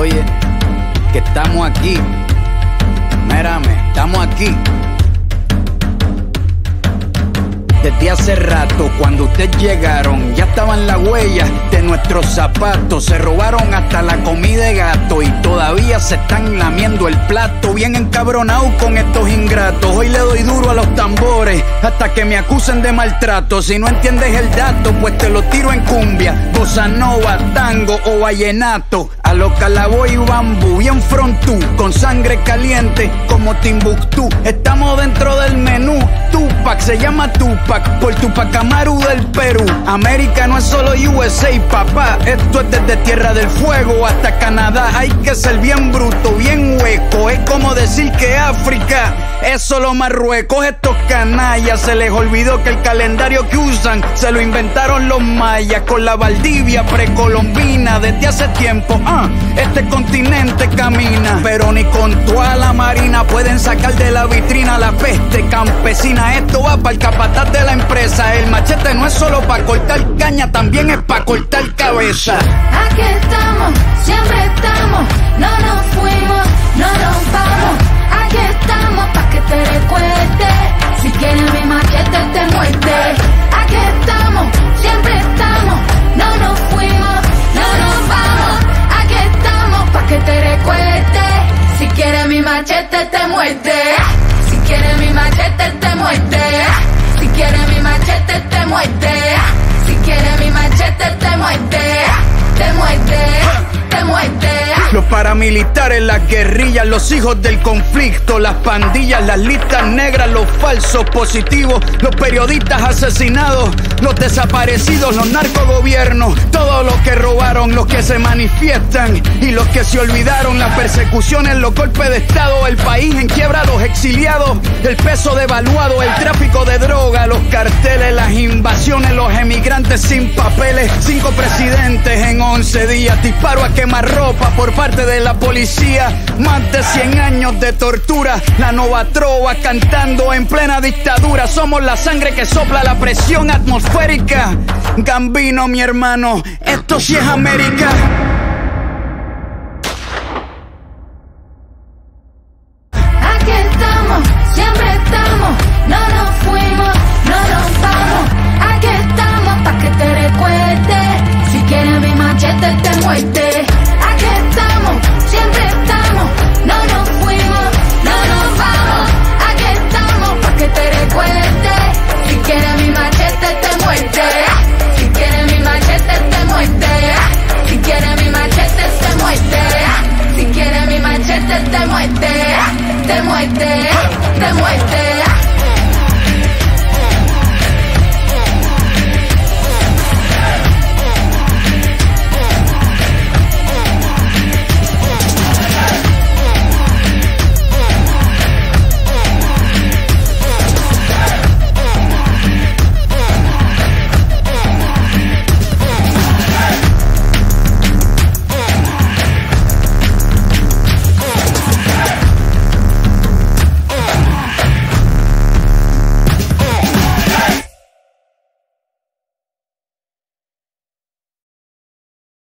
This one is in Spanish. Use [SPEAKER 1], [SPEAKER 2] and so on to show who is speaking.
[SPEAKER 1] Oye, que estamos aquí. Mérame, estamos aquí. Desde hace rato, cuando ustedes llegaron, ya estaban las huellas de nuestros zapatos. Se robaron hasta la comida de gato y todavía se están lamiendo el plato. Bien encabronado con estos ingratos. Hoy le doy duro a los tambores hasta que me acusen de maltrato. Si no entiendes el dato, pues te lo tiro en cumbia, bossa nova, tango o vallenato. A los calaboy y bambú, bien frontú, con sangre caliente como Timbuktu. Estamos dentro del menú. Tupac se llama Tupac por Tupac Amaru del Perú. América no es solo USA, papá. Esto es desde Tierra del Fuego hasta Canadá. Hay que ser bien bruto, bien hueco. Es como decir que África es solo Marruecos. Estos canallas se les olvidó que el calendario que usan se lo inventaron los mayas con la Valdivia precolombina desde hace tiempo. Ah, este continente camina, pero ni con toda la marina pueden sacar de la vitrina la peste campesina. Esto va para el capataz de la empresa. El machete no es solo para cortar caña, también es para cortar cabeza.
[SPEAKER 2] Aquí estamos, siempre machete te muerte. Si quieres mi machete te muerte. Si quieres mi machete te muerte. Si quieres mi machete te muerte. Te muerte, te muerte.
[SPEAKER 1] Paramilitares, las guerrillas, los hijos del conflicto, las pandillas, las listas negras, los falsos positivos, los periodistas asesinados, los desaparecidos, los narcogobiernos, todos los que robaron, los que se manifiestan y los que se olvidaron, las persecuciones, los golpes de Estado, el país en quiebra, los exiliados, el peso devaluado, el tráfico de droga, los carteles, las invasiones, los emigrantes sin papeles, cinco presidentes en 11 días, disparo a quemar ropa por parte de la policía, más de 100 años de tortura, la nova trova cantando en plena dictadura, somos la sangre que sopla la presión atmosférica, Gambino mi hermano, esto sí es América.
[SPEAKER 2] Aquí estamos, te muerte.